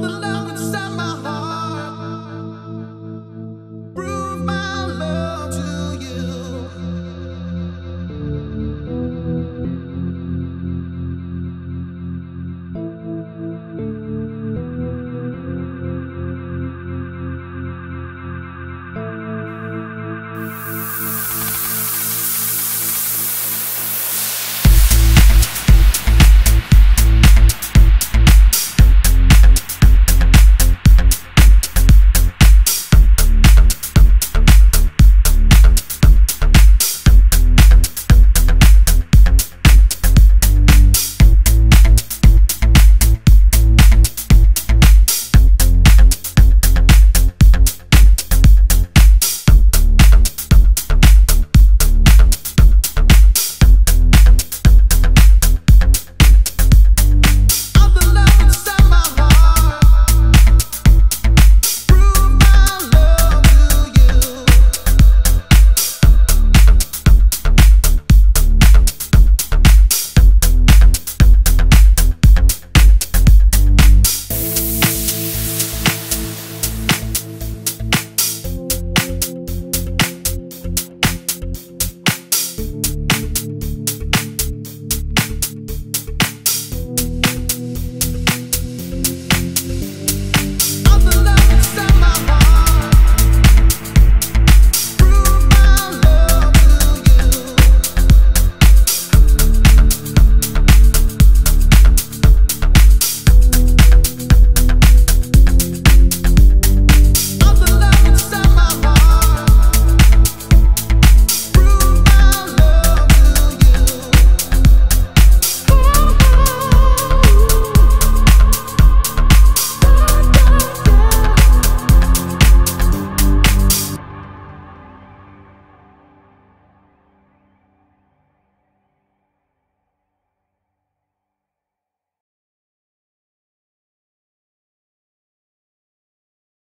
the love.